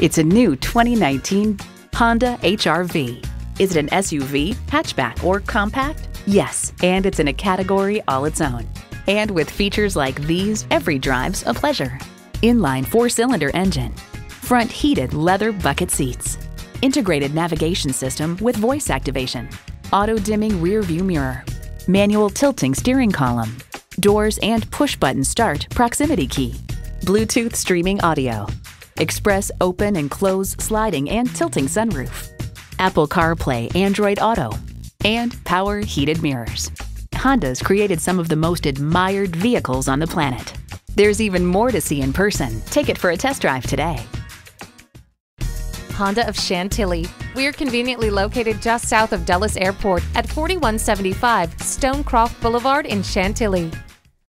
It's a new 2019 Honda HRV. Is it an SUV, hatchback, or compact? Yes, and it's in a category all its own. And with features like these, every drive's a pleasure. Inline four cylinder engine, front heated leather bucket seats, integrated navigation system with voice activation, auto dimming rear view mirror, manual tilting steering column, doors and push button start proximity key, Bluetooth streaming audio, express open and close sliding and tilting sunroof, Apple CarPlay Android Auto, and power heated mirrors. Honda's created some of the most admired vehicles on the planet. There's even more to see in person. Take it for a test drive today. Honda of Chantilly. We're conveniently located just south of Dulles Airport at 4175 Stonecroft Boulevard in Chantilly.